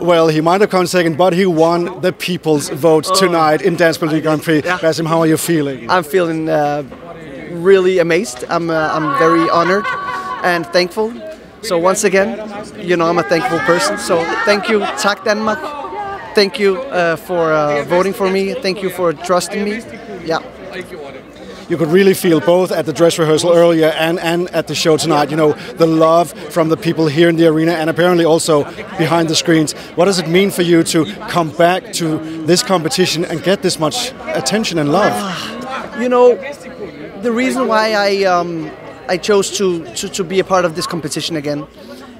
Well, he might have come second, but he won the people's vote tonight in Dansk Melodi Grand Prix. Yeah. Basim, how are you feeling? I'm feeling uh, really amazed. I'm, uh, I'm very honored and thankful. So once again, you know I'm a thankful person. So thank you, Tak Denmark. Thank you uh, for uh, voting for me. Thank you for trusting me. Yeah. You could really feel both at the dress rehearsal earlier and, and at the show tonight, you know, the love from the people here in the arena and apparently also behind the screens. What does it mean for you to come back to this competition and get this much attention and love? You know, the reason why I um, I chose to, to, to be a part of this competition again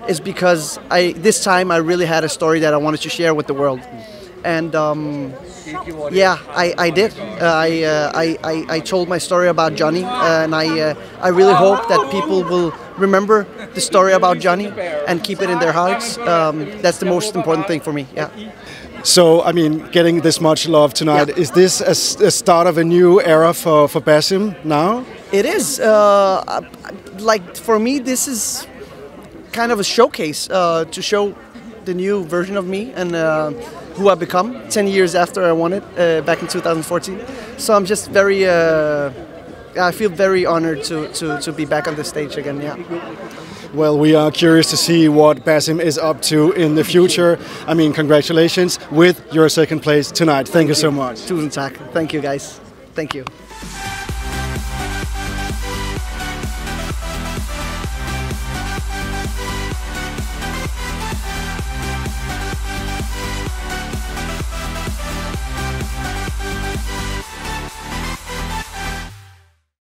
is because I this time I really had a story that I wanted to share with the world, and um, yeah, I, I did. Uh, I, uh, I, I I told my story about Johnny, uh, and I uh, I really hope that people will remember the story about Johnny and keep it in their hearts. Um, that's the most important thing for me. Yeah. So, I mean, getting this much love tonight, Yeah. is this a start of a new era for, for Basim now? It is. Uh, like for me, this is kind of a showcase uh, to show the new version of me and uh, who I've become 10 years after I won it uh, back in 2014. So I'm just very. Uh, I feel very honored to, to, to be back on the stage again. Yeah. Well, we are curious to see what Basim is up to in the future. I mean, congratulations with your second place tonight. Thank you so much. Tak. Thank you, guys. Thank you.